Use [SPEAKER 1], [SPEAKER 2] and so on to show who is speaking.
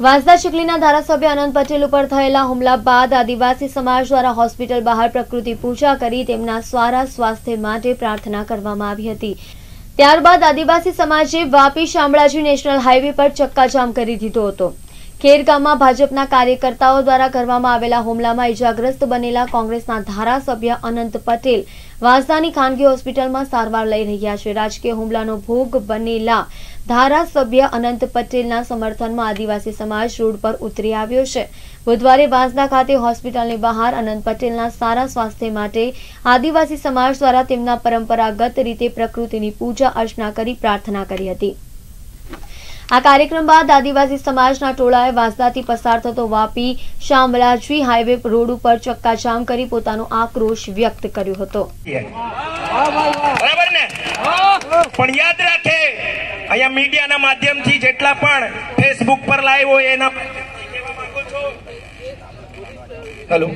[SPEAKER 1] વાંસદા ચીખલીના ધારાસભ્ય આનંદ પટેલ ઉપર થયેલા હુમલા બાદ આદિવાસી સમાજ દ્વારા હોસ્પિટલ બહાર પ્રકૃતિ પૂજા કરી તેમના સારા સ્વાસ્થ્ય માટે પ્રાર્થના કરવામાં આવી હતી. ત્યારબાદ આદિવાસી સમાજે વાપી શામળાજી નેશનલ હાઈવે પર ચક્કાજામ કરી દીધો હતો. ખેરગામમાં ભાજપના કાર્યકર્તાઓ દ્વારા કરવામાં આવેલા હુમલામાં ઇજાગ્રસ્ત બનેલા કોંગ્રેસના ધારાસભ્ય અનંત પટેલ વાંસદાની ખાનગી હોસ્પિટલમાં સારવાર લઈ રહ્યા છે. રાજકીય હુમલાનો ભોગ બનેલા ધારાસભ્ય અનંત પટેલના સમર્થનમાં આદિવાસી સમાજ રોડ પર ઉતરી આવ્યો છે. બુધવારે વાંસદા ખાતે હોસ્પિટલની બહાર અનંત પટેલના સારા સ્વાસ્થ્ય માટે આદિવાસી સમાજ દ્વારા તેમના પરંપરાગત રીતે પ્રકૃતિની પૂજા અર્ચના કરી પ્રાર્થના કરી હતી. આ કાર્યક્રમ બાદ આદિવાસી સમાજના ટોળાએ વાંસદાથી પસાર થતો વાપી શામળાજી હાઈવે રોડ ઉપર ચક્કાજામ કરી પોતાનો આક્રોશ વ્યક્ત કર્યો હતો.
[SPEAKER 2] પણ યાદ રાખે અહીંયા મીડિયાના માધ્યમથી જેટલા પણ ફેસબુક પર લાઈવ હોય એના હેલો